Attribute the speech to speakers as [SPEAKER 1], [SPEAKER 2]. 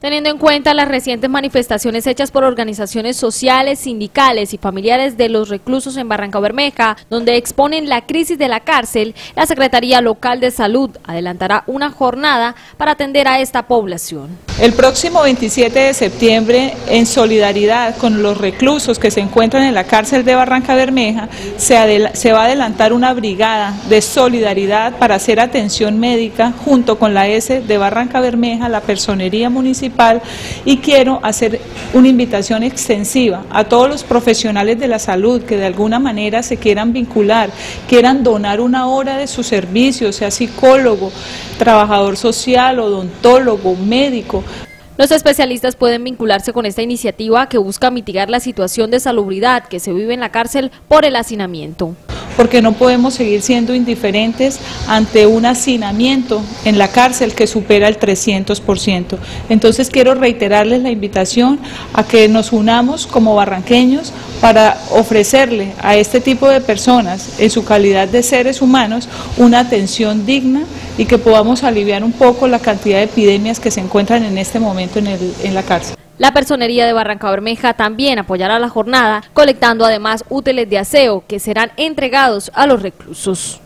[SPEAKER 1] Teniendo en cuenta las recientes manifestaciones hechas por organizaciones sociales, sindicales y familiares de los reclusos en Barranca Bermeja, donde exponen la crisis de la cárcel, la Secretaría Local de Salud adelantará una jornada para atender a esta población.
[SPEAKER 2] El próximo 27 de septiembre, en solidaridad con los reclusos que se encuentran en la cárcel de Barranca Bermeja, se, va a adelantar una brigada de solidaridad para hacer atención médica junto con la S de Barranca Bermeja, la personería municipal, y quiero hacer una invitación extensiva a todos los profesionales de la salud que de alguna manera se quieran vincular, quieran donar una hora de su servicio, sea psicólogo, trabajador social, odontólogo, médico,
[SPEAKER 1] los especialistas pueden vincularse con esta iniciativa que busca mitigar la situación de salubridad que se vive en la cárcel por el hacinamiento
[SPEAKER 2] porque no podemos seguir siendo indiferentes ante un hacinamiento en la cárcel que supera el 300%. Entonces quiero reiterarles la invitación a que nos unamos como barranqueños para ofrecerle a este tipo de personas, en su calidad de seres humanos, una atención digna y que podamos aliviar un poco la cantidad de epidemias que se encuentran en este momento en, en la cárcel.
[SPEAKER 1] La personería de Barranca Bermeja también apoyará la jornada, colectando además útiles de aseo que serán entregados a los reclusos.